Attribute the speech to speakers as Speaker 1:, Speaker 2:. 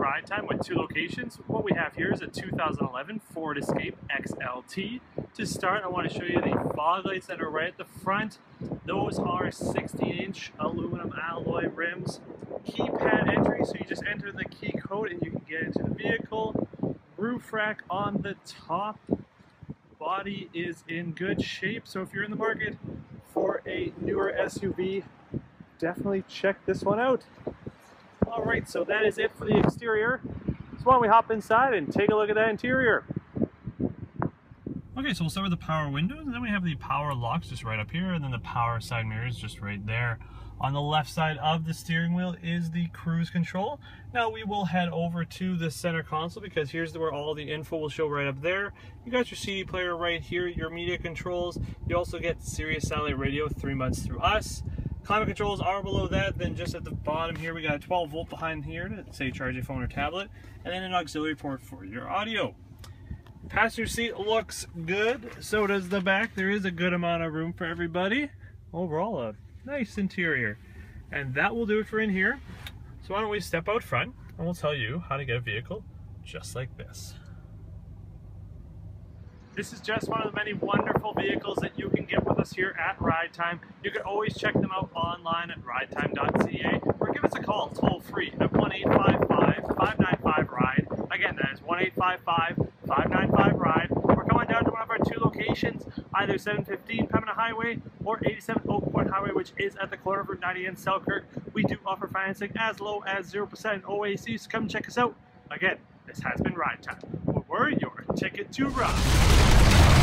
Speaker 1: Ride Time with two locations. What we have here is a 2011 Ford Escape XLT. To start, I want to show you the fog lights that are right at the front. Those are 16-inch aluminum alloy rims. Keypad entry, so you just enter the key code and you can get into the vehicle. Roof rack on the top. Body is in good shape, so if you're in the market for a newer SUV, definitely check this one out. All right, so that is it for the exterior. So why don't we hop inside and take a look at that interior. Okay, so we'll start with the power windows, and then we have the power locks just right up here, and then the power side mirrors just right there. On the left side of the steering wheel is the cruise control. Now we will head over to the center console because here's where all the info will show right up there. You got your CD player right here, your media controls. You also get Sirius satellite radio three months through us. Climate controls are below that. Then just at the bottom here, we got a 12 volt behind here to say charge your phone or tablet, and then an auxiliary port for your audio. Passenger seat looks good. So does the back. There is a good amount of room for everybody. Overall, a nice interior. And that will do it for in here. So why don't we step out front and we'll tell you how to get a vehicle just like this. This is just one of the many wonderful vehicles that you can get with us here at Ride Time. You can always check them out online at ridetime.ca or give us a call toll free at 1 855 595 RIDE. Again, that is 1 855 595 RIDE. Or come on down to one of our two locations, either 715 Pembina Highway or 87 Oak Point Highway, which is at the corner of Route 90 in Selkirk. We do offer financing as low as 0% OAC, so come check us out. Again, this has been Ride Time. Ticket to Rock.